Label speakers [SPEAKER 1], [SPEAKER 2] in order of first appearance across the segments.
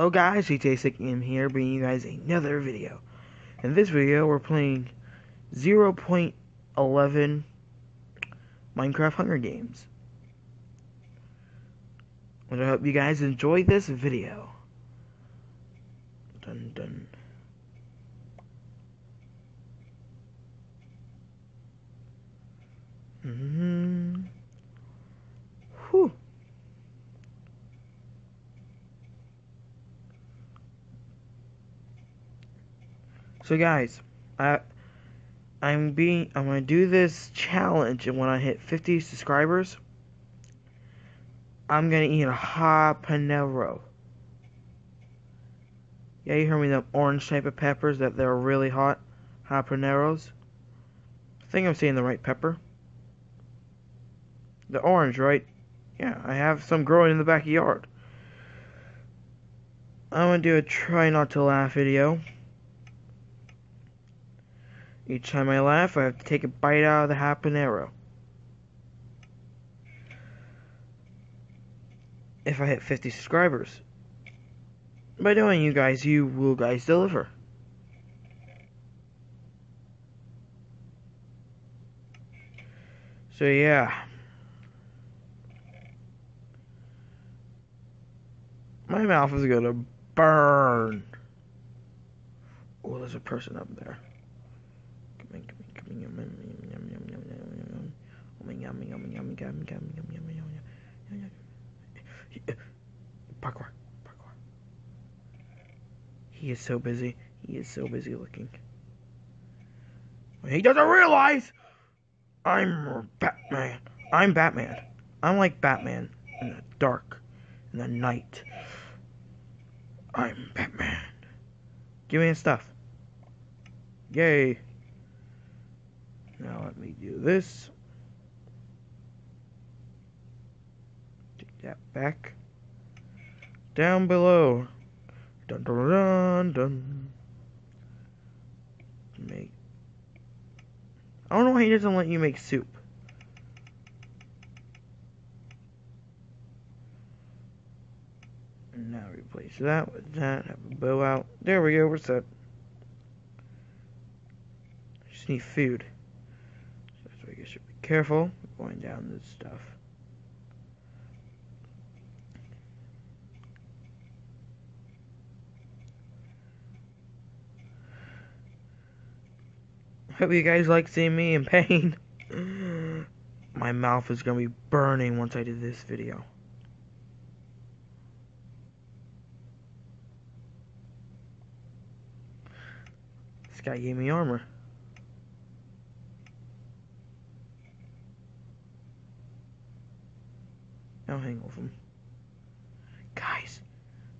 [SPEAKER 1] Hello guys, CJ Sickam here, bringing you guys another video. In this video, we're playing 0.11 Minecraft Hunger Games. And I hope you guys enjoy this video. Dun dun. Mm-hmm. Whew. So guys, I I'm being I'm gonna do this challenge and when I hit 50 subscribers, I'm gonna eat a habanero. Yeah, you heard me, the orange type of peppers that they're really hot. Habaneros. I think I'm saying the right pepper. The orange, right? Yeah, I have some growing in the backyard. I'm gonna do a try not to laugh video. Each time I laugh, I have to take a bite out of the habanero. If I hit 50 subscribers. By doing you guys, you will guys deliver. So yeah. My mouth is gonna burn. Oh, there's a person up there. Parkour, parkour. He is so busy. He is so busy looking. He doesn't realize I'm Batman. I'm Batman. I'm like Batman in the dark, in the night. I'm Batman. Give me the stuff. Yay. Now let me do this. Take that back. Down below. Dun dun dun dun. Make. I don't know why he doesn't let you make soup. And now replace that with that. Have a bow out. There we go. We're set. Just need food. So I guess you be careful going down this stuff. Hope you guys like seeing me in pain. My mouth is gonna be burning once I do this video. This guy gave me armor. Now hang with him. Guys,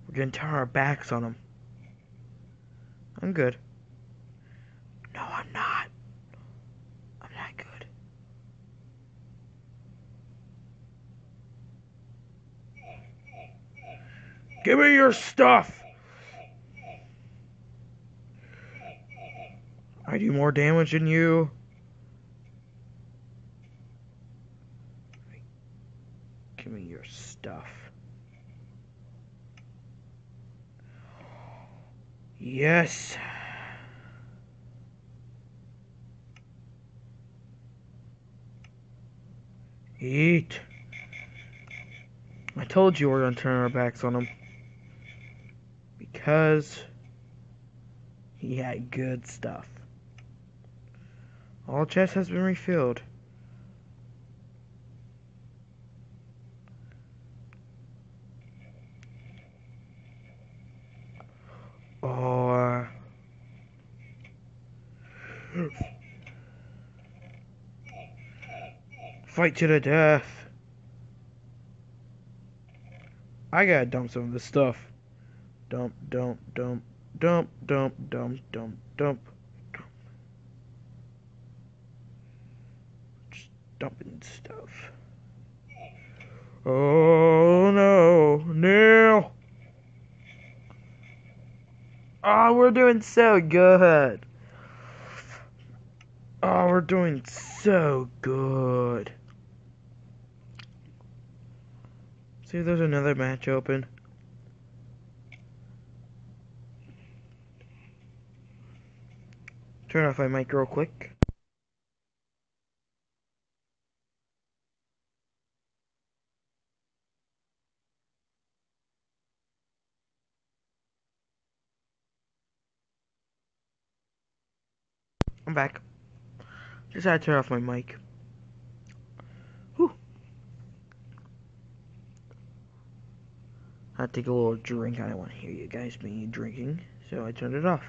[SPEAKER 1] we're gonna turn our backs on him. I'm good. No, I'm not. I'm not good. Give me your stuff! I do more damage than you. Give me your stuff. Yes. Eat. I told you we are gonna turn our backs on him. Because he had good stuff. All chests has been refilled. Oh. uh, Fight to the death. I gotta dump some of this stuff. Dump, dump, dump, dump, dump, dump, dump, dump. dump. Just dumping stuff. Oh no, no. Oh, we're doing so good. Oh, we're doing so good. See if there's another match open. Turn off my mic real quick. I'm back. Just had to turn off my mic. I take a little drink. I don't want to hear you guys me drinking, so I turned it off.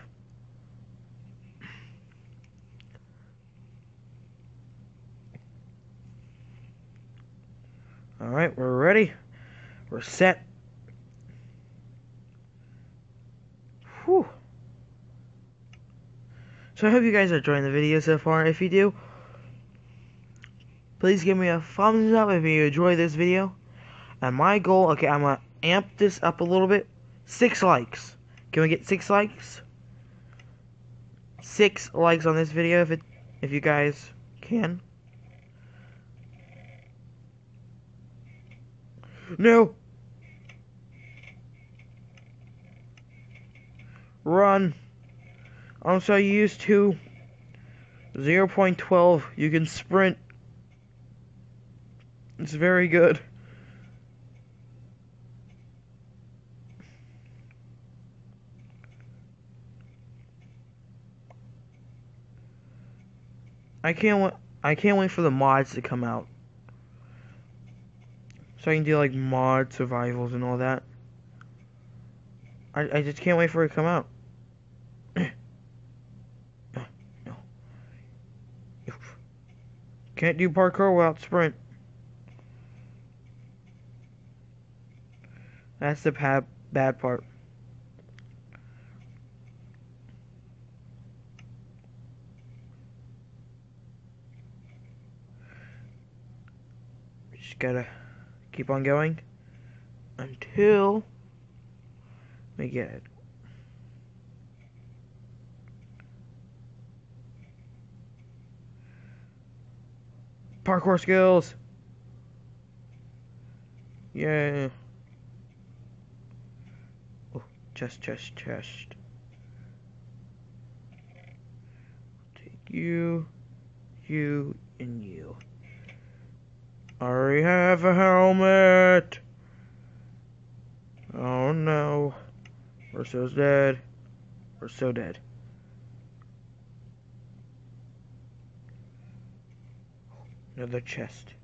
[SPEAKER 1] Alright, we're ready. We're set. Whew. So I hope you guys are enjoying the video so far. If you do, please give me a thumbs up if you enjoy this video. And my goal, okay, I'm gonna amp this up a little bit. Six likes. Can we get six likes? Six likes on this video if it if you guys can. No. Run. I'm so used to 0.12. You can sprint. It's very good. I can't wait. I can't wait for the mods to come out. So I can do like mod survivals and all that. I, I just can't wait for it to come out. no. Can't do parkour without sprint. That's the bad, bad part. Just gotta keep on going until we get it. Parkour skills. Yeah. Oh, chest, chest, chest. Take you, you, and you. Already have a helmet. Oh no. We're dead. We're so dead. Another chest.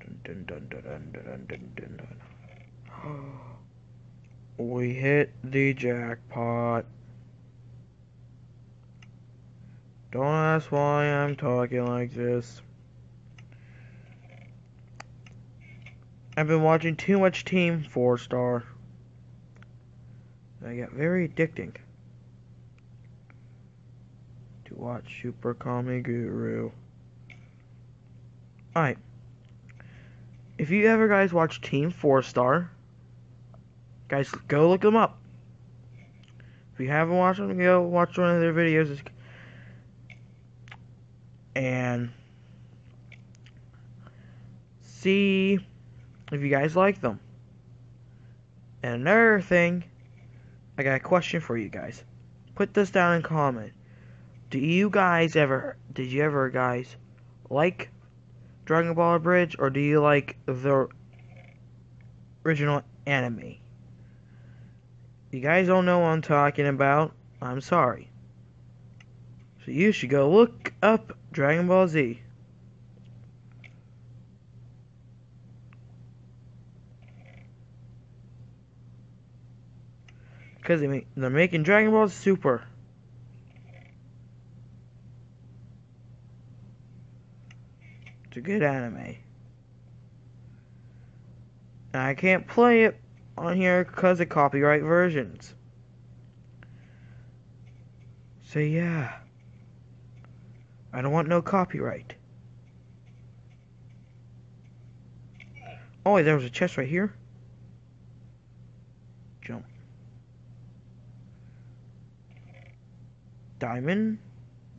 [SPEAKER 1] Dun dun dun dun dun dun dun dun dun. We hit the jackpot. Don't ask why I'm talking like this. I've been watching too much Team 4 Star. I got very addicting to watch Super Kami Guru. Alright. If you ever guys watch Team 4 Star, guys, go look them up. If you haven't watched them, go watch one of their videos. And see if you guys like them. And another thing, I got a question for you guys. Put this down in comment. Do you guys ever, did you ever guys like Dragon Ball Abridged, or do you like the original anime? You guys don't know what I'm talking about. I'm sorry. So you should go look up Dragon Ball Z. Because they they're making Dragon Ball Super. It's a good anime. And I can't play it on here because of copyright versions. So yeah. I don't want no copyright. Oh, there was a chest right here. Diamond.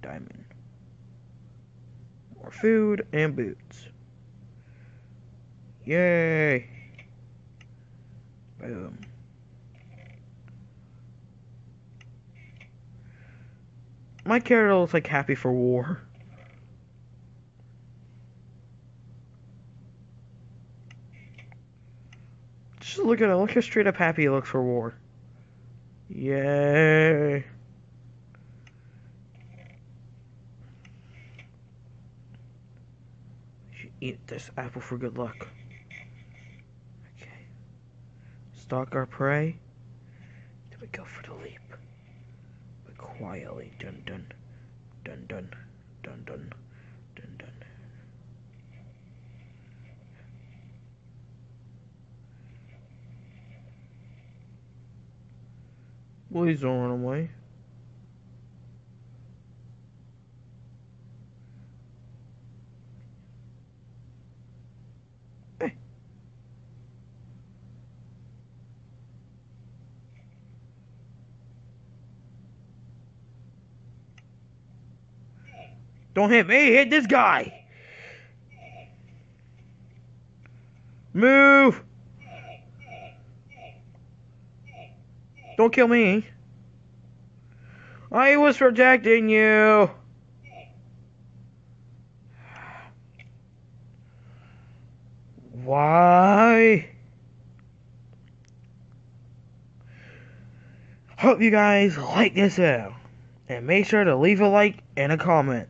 [SPEAKER 1] Diamond. More food and boots. Yay. Boom. my character looks like happy for war. Just look at it. Look how straight up happy he looks for war. Yay. Should eat this apple for good luck. Okay. Stalk our prey. Then we go for the leap. But quietly. Dun dun. Dun dun. Dun dun. Dun dun. Please don't run away. Don't hit me, hit this guy. Move. Don't kill me. I was protecting you. Why? Hope you guys like this video. And make sure to leave a like and a comment.